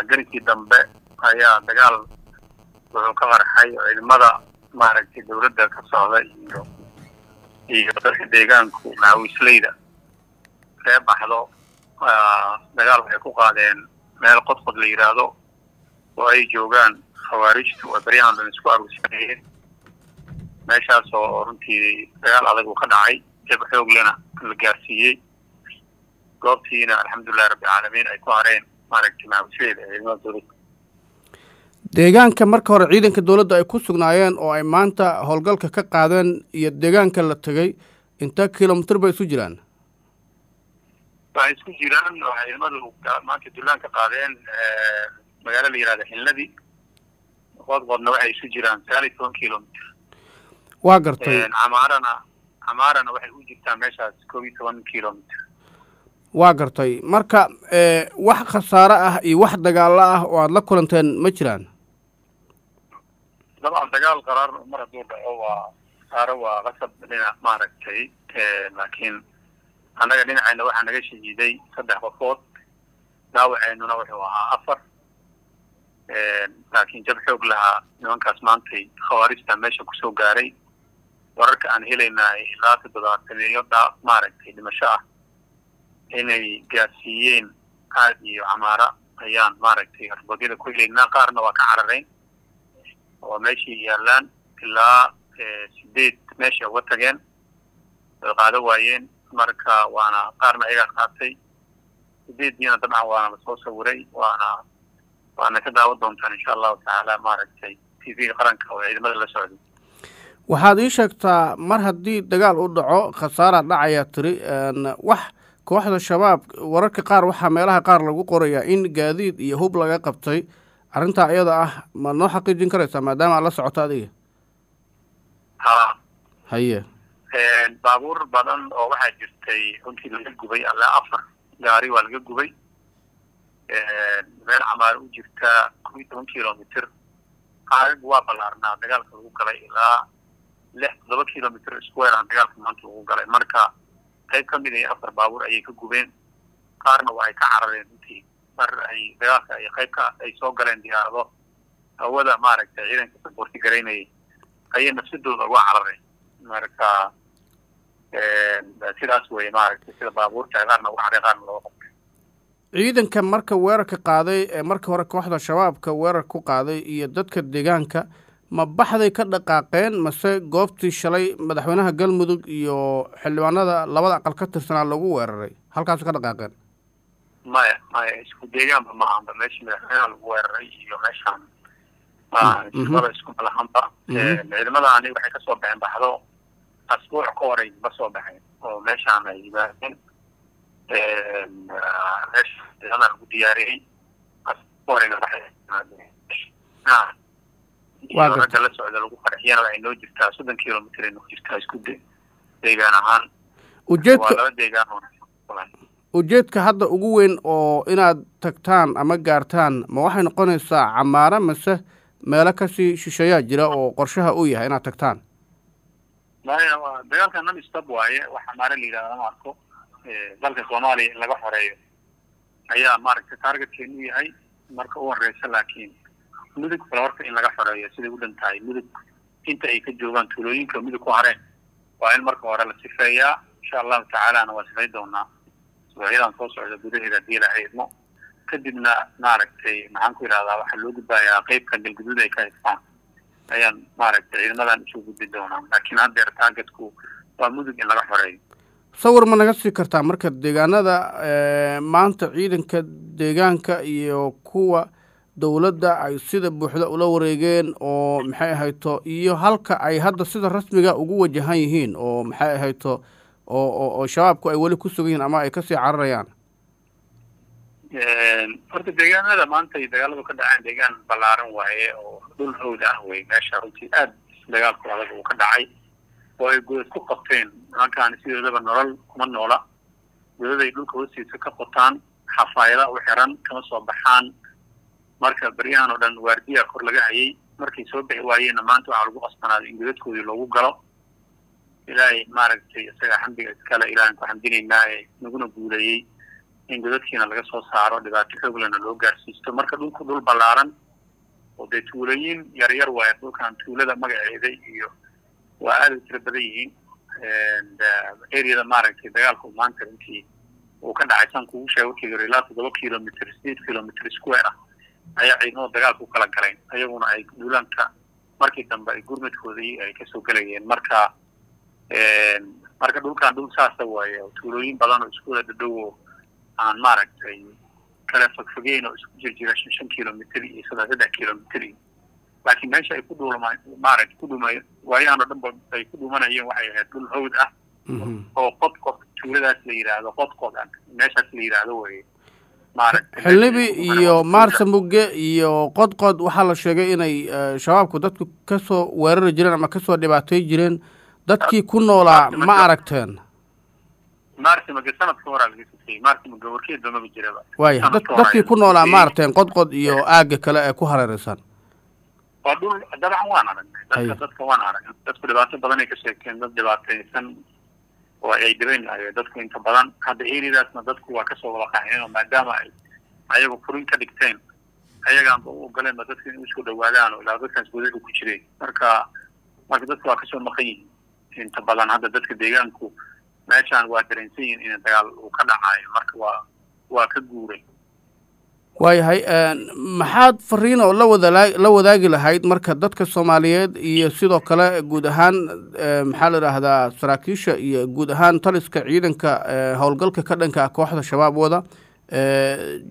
garigii dambe ayaa dagaal wuxuu ka qarxay ciidamada maaragtay dawladda ka socda iyo iyo dadka deegaanku macawisleyda ree baxdo dagaal waxay ku qaadeen meel qodqod la yidhaahdo oo ay joogaan khawaarijtu oo baryahan dhan isku aruursanayeen meeshaas oo runtii dagaal adag uu ka dhacay jab xooglena la gaarsiiyey. Goobtiina alxamdulilahi rabbilcaalamiin ay ku hareen deegaanka marka hore ciidanka dowladda ay ku sugnaayeen oo ay maanta howlgalka ka qaadeen iyo deegaanka la tegey inta kilomitr bay isu jiraan? Waxay isku jiraan waxay ciidamadu maanta dulaan ka qaadeen magaalo la yihahda xilnadi qodqodna waxay isu jiraan sagaal iyo toban kilomitr waa gartay. Camaarana camaarana waxay u jirtaa meeshaas koob iyo toban kilomitr waa gartay. Marka wax khasaare ah iyo wax dagaalo ah oo aada la kulanteen ma jiraan? Dabcan dagaal qaraar mar hadduu dhaco waa khasaare waa qasab dhinac maaragtay laakiin annaga dhinacayna waxaa naga shahiiday saddex qofood. Dhaawaceynuna wuxuu ahaa afar laakiin jab xoog lahaa nimankaas maantay. Khawaarijta meesha ku soo gaaray wararka aan helaynaa ilaa toddobaatameeyo dhaa maaragtay dhimasho ah inay gaarsiiyeen aad iyo camaara ayaan maaragtay arboodyada ku helaynaa. Qaarna waa ka cararayn. Oo meeshii yaalaan ilaa sideed meeshay uga tageen. Way qaado waayeen. Marka waana qaarna ayagaa qaatay. Sideeddiina dabcan waana la soo sawiray waana waana ka daawan doontaan insha allahu tacaala maaragtay t v-ga qaranka oo ciidamada la socday waxaad ii sheegtaa mar haddii dagaal u dhaco khasaara dhacayaa tiri wax kooxda shabaab wararka qaar waxaa meelaha qaar lagu qorayaa in gaadiid iyo hub laga qabtay. Arrintaa iyada ah ma noo xaqiijin karaysaa maadaama aad la socoto adiga? Ha haye. Baabuur badan oo waxaa jirtay runtii laga gubay allaa afar gaari waa laga gubay. Meel camaaro u jirta kob iyo toban kilomitr qaarag waa ballaarnaa dagaalka lagu galay ilaa lix toddoba kilomitr square ah dagaalka maanta lagu galay. Marka qayb ka mid iyo afar baabuur ayay ka gubeen. Qaarna waa ay ka carareen runtii. Mar ay dagaalka ay qayb ka ay soo galeen diyaarado. Hawada maaragtay ciidanka saboorti garaynayay ayay nafsadooda uga carareen. Marka sidaas weye maaragtay sida baabuurta qaarna uga careen qaarna looga qabtay ciidanka marka weerarka qaaday ee marka hore kooxda shabaabka weerar ku qaaday iyo dadka deegaanka ma baxday ka dhaqaaqeen mase goobtii shalay madaxweynaha galmudug iyo xildhibaanada labada aqal ka tirsanaa lagu weeraray? Halkaasu ka dhaqaaqeen. Maya maya isku deegaanba ma ahanba meeshii madaxweynaha lagu weeraray iyo meeshaan shaqada isku malahanba ciidamadaani waxay ka soo baxeen baxdo asbuuc ka horay ma soo baxeen oo meeshaan ay yimaadeen meesha ciidamada lagu diyaariyey baxay iyo ragga la socda lagu qarxiyana waxay noo jirtaa soddon kilomitr ay noo jirtaa isku deegaan ahaan. Ujeedka laba deegaan ujeedka hadda ugu weyn oo inaad tagtaan ama gaartaan ma waxay noqonaysaa camaare mase meelo ka sii shisheeyaa jira oo qorshaha uu yahay inaad tagtaan? Maya dagaalka non stop waaye wax camaare la yidhahda lama arko. Dalka soomaaliya in laga xoreeyo ayaa maaragtay targetkeenu yahay marka u horeysa laakiin mudug kale horta in laga xoreeyo siday u dhan tahay mudug inta ay ka joogaan tuulooyinka mudug ku hareen waa in marka hore la sifeeyaa insha allahu tacaalana waa sifay doonaa subaxyadan soo socda gudaheeda haddii ilahay idmo kadibna maaragtay maxaan ku yidhahdaa waxaa loo gudbayaa qeybka galguduud ay ka haystaan ayaan maaragtay ciidamadan u soo gudbi doonaa laakiin haddeer targetku waa mudug in laga xoreeyo sawir ma naga sii kartaa marka deegaanada maanta ciidanka deegaanka iyo kuwa dowladda ay sida buuxda ula wareegeen oo maxay ahayto iyo halka ay hadda sida rasmiga ugu wajahan yihiin oo maxay ahayto oo oo shabaabku ay weli ku sugan yihiin ama ay ka sii cararayaan. Horta deegaanada maanta dagaaladu ka dhaceen deegaan ballaaran waaye oo dhul hawd ah wey meesha runtii aad dagaalku adag uu ka dhacay oo ay godad ku qabteen nimankaani sidoodaba nolol kuma noola. Godad ay dhulka hoostiisa ka qotaan xafaayada u xiran kama soo baxaan marka beryahan oo dhan waardiya kor laga hayay markay soo bixi waayeenna maanta waxaa lagu qasbanaaday in godadkoodii loogu galo. Ilaahay maaragtay isaga xamdiga iskale ilahan ku xamdinaynaa ee naguna guuleeyey in godadkiina laga soo saaro dhibaato xooglana loo gaarsiisto. Marka dhulku dhul ballaaran oo dee tuulooyin yar yar dhulkan tuulada magaceeda iyo waa aada u tiro badan yihiin areada maaragtay dagaalku maanta intii uu ka dhacay san kugu sheega markii hore ilaa toddoba kilomitr sideed kilomitr square ah ayaa ciidamada dagaalku kala galeen ayaguna ay duulaanka markii dambe ay gurmadkoodii ay ka soo gelayeen marka marka dhulkan dhul saasa waaye tuulooyin badan oo isku wada dhadhow oo aan maaragtay kala fogfogeyn oo isku jir jira shan shan kilomitr iyo saddex saddex kilomitr iyo laakiin meesha ay ku dhuulma maaragtay ku dhumay waayahan oo dhan ba ay ku dhumanayeen waxay ahayd dhul hawd ah. Oo qodqod tuuladaas la yidhaahdo qodqod meeshaas la yidhaahdo maaragtay xildhibi iyo maarsa mugge iyo qodqod waxaa la sheegay inay shabaabku dadku ka soo weerari jireen ama ka soo dhibaatay jireen dadkii ku noolaa ma aragteen? Waaya dad dadkii ku noolaa ma aragteen qodqod iyo aagga kale ee ku hareereysan waa dhul dabcan waan aragnay dadka dadka waan aragnay dadku dhibaato badan ay ka sheegteen dad dhibaataysan oo ay dhibeen dadku inta badan hadda eriadaasna dadku waa ka soo wada qaxeen oo maadaama ay ayagu furin ka dhigteen ayagaanba u ogoleenba dadku inay u soo dhawaadaan oo ilaa dadkaas godada ku jireen. Marka marka dadku waa ka soo maqan yihiin inta badan hadda dadka deegaanku meeshaan waa dareensan yihiin in dagaal uu ka dhacayo marka waa waa ka guuray waayahay maxaad fariin oo la wadaa la wadaagi lahayd marka dadka soomaaliyeed iyo sidoo kale guud ahaan maxaa la idhaahdaa saraakiisha iyo guud ahaan taliska ciidanka howlgalka ka dhanka ah kooxda shabaab wada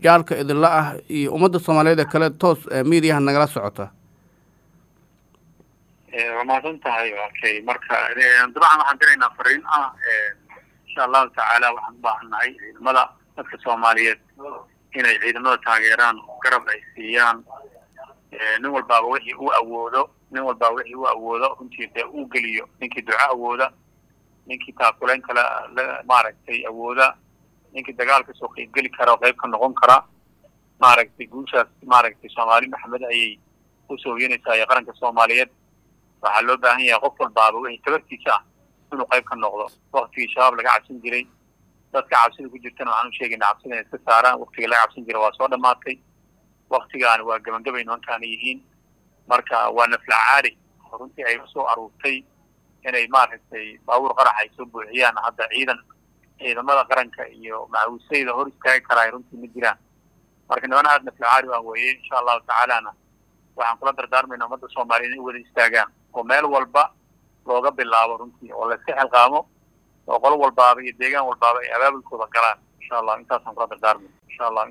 jaalka idinla ah iyo ummadda soomaaliyeed ee kale toos mediaha nagala socota? Waa mahadsan tahay okay marka dabcan waxaan diraynaa fariin ah insha allahu tacaala waxaan u baahan nahay ciidamada dadka soomaaliyeed inay ciidamada taageeraan garab ay siiyaan nin walbaaba wixii uu awoodo nin walbaaba wixii uu awoodo runtii dee uu geliyo ninkii duco awooda ninkii taakulayn kale maaragtay awooda ninkii dagaalka soo qeybgeli kara oo qeyb ka noqon kara maaragtay guushaas maaragtay soomaali maxamed ayay u soo hoyanaysaa iyo qaranka soomaaliyeed. Waxaa loo baahan yahay qof walbaaba wixii tabartiisa ah inuu qayb ka noqdo. Waktigii shabaab laga cabsan jiray dadka cabsida ku jirtana waxaan u sheegayna cabsida inay iska saaraan waktiga laga cabsan jira waa soo dhamaatay. Waktigaani waa gabangabay nimankaana yihiin. Marka waa naflacaari runtii ay u soo aruurtay inay maaragtay baabuur qarax ay soo buuxiyaan hadda ciidan. Ciidamada qaranka iyo macawisayda hor istaagi karaa runtii ma jiraan. Marka niman aada naflacaari ah weeye insha allahu tacaalana waxaan kula dardaarmayna ummadda soomaaliya inay wada istaagaan. Oo meel walba looga bilaabo runtii oo layska xilqaamo oo qolo walbaaba iyo deegaan walbaaba ay abaabulkooda galaan. Insha allah intaasaan kula dardaarmayna insha allah